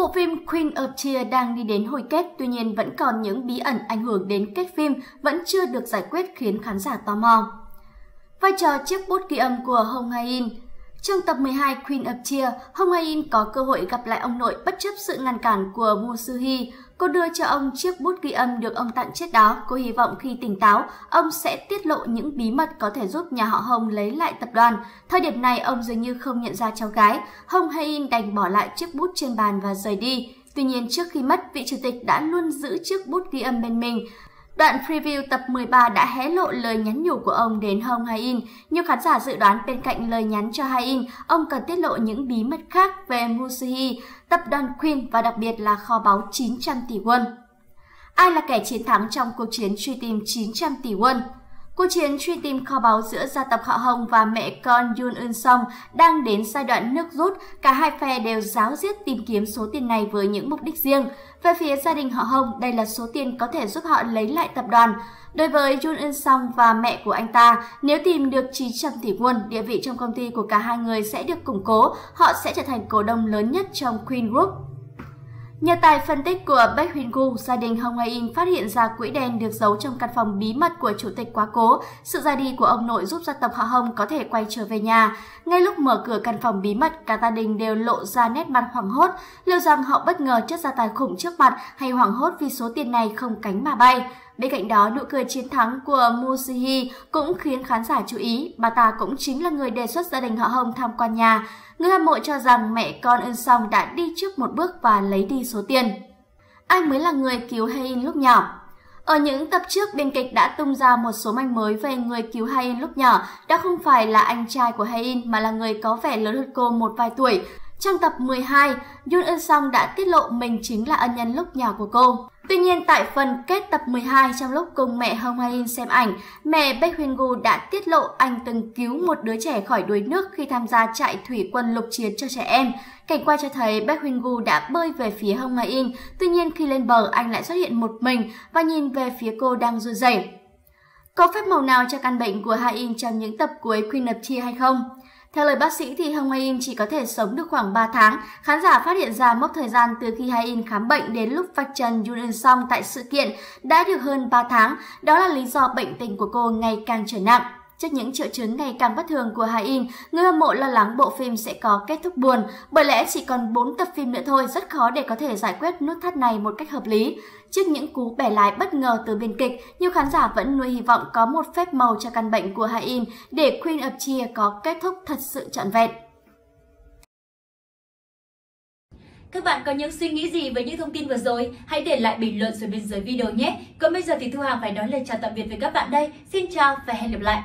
Bộ phim Queen of Tears đang đi đến hồi kết, tuy nhiên vẫn còn những bí ẩn ảnh hưởng đến kết phim vẫn chưa được giải quyết khiến khán giả tò mò. Vai trò chiếc bút ghi âm của Hong Ha-in trong tập 12 Queen of Tears, Hong Ha In có cơ hội gặp lại ông nội bất chấp sự ngăn cản của Woo Soo-hee. Cô đưa cho ông chiếc bút ghi âm được ông tặng trước đó. Cô hy vọng khi tỉnh táo, ông sẽ tiết lộ những bí mật có thể giúp nhà họ Hong lấy lại tập đoàn. Thời điểm này, ông dường như không nhận ra cháu gái. Hong Ha In đành bỏ lại chiếc bút trên bàn và rời đi. Tuy nhiên, trước khi mất, vị chủ tịch đã luôn giữ chiếc bút ghi âm bên mình. Đoạn preview tập 13 đã hé lộ lời nhắn nhủ của ông đến Hong Hae-in. Nhiều khán giả dự đoán bên cạnh lời nhắn cho Hae-in, ông cần tiết lộ những bí mật khác về Musuhi, tập đoàn Queen và đặc biệt là kho báu 900 tỷ won. Ai là kẻ chiến thắng trong cuộc chiến truy tìm 900 tỷ won? Cuộc chiến truy tìm kho báu giữa gia tộc họ Hồng và mẹ con Yoon Eun Song đang đến giai đoạn nước rút. Cả hai phe đều giáo diết tìm kiếm số tiền này với những mục đích riêng. Về phía gia đình họ Hồng, đây là số tiền có thể giúp họ lấy lại tập đoàn. Đối với Yoon Eun Song và mẹ của anh ta, nếu tìm được 900 tỷ won, địa vị trong công ty của cả hai người sẽ được củng cố, họ sẽ trở thành cổ đông lớn nhất trong Queen Group. Nhờ tài phân tích của Baek Hyun Gu, gia đình Hồng Hae-in phát hiện ra quỹ đen được giấu trong căn phòng bí mật của chủ tịch quá cố. Sự ra đi của ông nội giúp gia tộc họ Hồng có thể quay trở về nhà. Ngay lúc mở cửa căn phòng bí mật, cả gia đình đều lộ ra nét mặt hoảng hốt, liệu rằng họ bất ngờ chất gia tài khủng trước mặt hay hoảng hốt vì số tiền này không cánh mà bay. Bên cạnh đó, nụ cười chiến thắng của Musihi cũng khiến khán giả chú ý. Bà ta cũng chính là người đề xuất gia đình họ Hồng tham quan nhà. Người hâm mộ cho rằng mẹ con Eun Song đã đi trước một bước và lấy đi số tiền. Ai mới là người cứu Hae-in lúc nhỏ? Ở những tập trước, biên kịch đã tung ra một số manh mối về người cứu Hae-in lúc nhỏ, đã không phải là anh trai của Hae-in mà là người có vẻ lớn hơn cô một vài tuổi. Trong tập 12, Yoon Eun Song đã tiết lộ mình chính là ân nhân lúc nhỏ của cô. Tuy nhiên, tại phần kết tập 12 trong lúc cùng mẹ Hong Hae-in xem ảnh, mẹ Baek Hyun Gu đã tiết lộ anh từng cứu một đứa trẻ khỏi đuối nước khi tham gia trại thủy quân lục chiến cho trẻ em. Cảnh quay cho thấy Baek Hyun Gu đã bơi về phía Hong Hae-in, tuy nhiên khi lên bờ anh lại xuất hiện một mình và nhìn về phía cô đang run rẩy. Có phép màu nào cho căn bệnh của Hae-in trong những tập cuối Queen of Tears hay không? Theo lời bác sĩ thì Hong Hae-in chỉ có thể sống được khoảng 3 tháng. Khán giả phát hiện ra mốc thời gian từ khi Hai In khám bệnh đến lúc vạch trần Yoon Eun Song tại sự kiện đã được hơn 3 tháng. Đó là lý do bệnh tình của cô ngày càng trở nặng. Trước những triệu chứng ngày càng bất thường của Hae-in, người hâm mộ lo lắng bộ phim sẽ có kết thúc buồn, bởi lẽ chỉ còn 4 tập phim nữa thôi, rất khó để có thể giải quyết nút thắt này một cách hợp lý. Trước những cú bẻ lái bất ngờ từ biên kịch, nhiều khán giả vẫn nuôi hy vọng có một phép màu cho căn bệnh của Hae-in để Queen of Tears có kết thúc thật sự trọn vẹn. Các bạn có những suy nghĩ gì về những thông tin vừa rồi? Hãy để lại bình luận xuống bên dưới video nhé. Còn bây giờ thì Thu Hằng phải nói lời chào tạm biệt với các bạn đây. Xin chào và hẹn gặp lại.